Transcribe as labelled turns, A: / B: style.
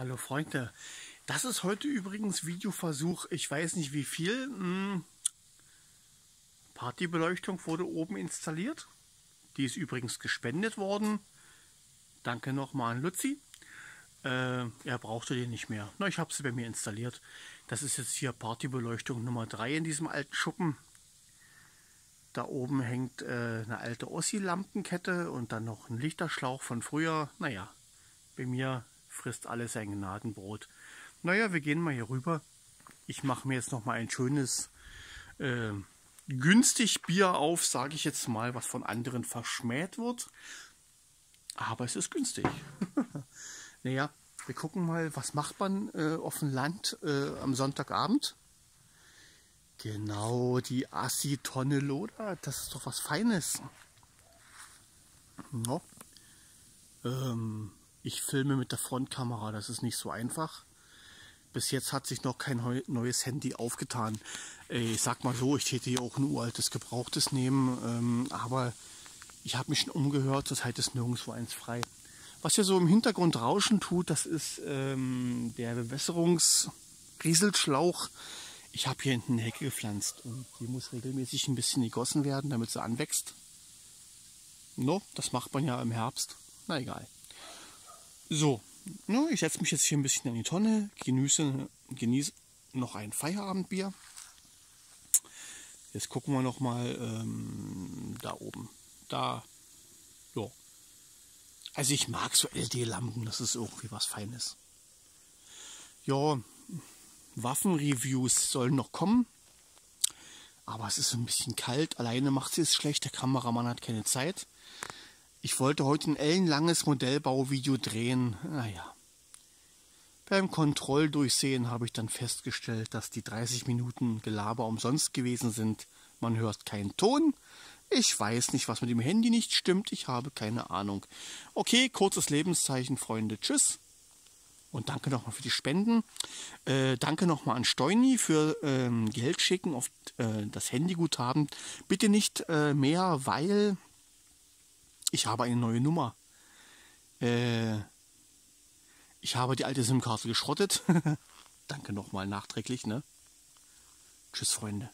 A: Hallo Freunde, das ist heute übrigens Videoversuch, ich weiß nicht wie viel. Hm. Partybeleuchtung wurde oben installiert. Die ist übrigens gespendet worden. Danke nochmal an Luzi. Äh, er brauchte die nicht mehr. Na, ich habe sie bei mir installiert. Das ist jetzt hier Partybeleuchtung Nummer 3 in diesem alten Schuppen. Da oben hängt äh, eine alte Ossi-Lampenkette und dann noch ein Lichterschlauch von früher. Naja, bei mir frisst alles sein Gnadenbrot. Naja, wir gehen mal hier rüber. Ich mache mir jetzt noch mal ein schönes äh, günstig Bier auf, sage ich jetzt mal, was von anderen verschmäht wird. Aber es ist günstig. naja, wir gucken mal, was macht man äh, auf dem Land äh, am Sonntagabend. Genau, die Assi-Tonne Loda, das ist doch was Feines. No. Ähm, ich filme mit der Frontkamera, das ist nicht so einfach. Bis jetzt hat sich noch kein neues Handy aufgetan. Ich sag mal so, ich täte hier auch ein uraltes Gebrauchtes nehmen, ähm, aber ich habe mich schon umgehört, zurzeit ist nirgendwo eins frei. Was hier so im Hintergrund rauschen tut, das ist ähm, der Bewässerungsrieselschlauch. Ich habe hier hinten eine Hecke gepflanzt und die muss regelmäßig ein bisschen gegossen werden, damit sie anwächst. No, das macht man ja im Herbst. Na egal. So, ne, ich setze mich jetzt hier ein bisschen in die Tonne, genieße, genieße noch ein Feierabendbier. Jetzt gucken wir noch mal ähm, da oben. Da, ja. Also ich mag so LED-Lampen, das ist irgendwie was Feines. Ja, Waffenreviews sollen noch kommen. Aber es ist ein bisschen kalt. Alleine macht es schlecht. Der Kameramann hat keine Zeit. Ich wollte heute ein ellenlanges Modellbauvideo drehen. Naja. Beim Kontrolldurchsehen habe ich dann festgestellt, dass die 30 Minuten Gelaber umsonst gewesen sind. Man hört keinen Ton. Ich weiß nicht, was mit dem Handy nicht stimmt. Ich habe keine Ahnung. Okay, kurzes Lebenszeichen, Freunde. Tschüss. Und danke nochmal für die Spenden. Äh, danke nochmal an Steuni für ähm, Geld schicken auf äh, das Handyguthaben. Bitte nicht äh, mehr, weil ich habe eine neue Nummer. Äh, ich habe die alte SIM-Karte geschrottet. Danke nochmal nachträglich, ne? Tschüss, Freunde.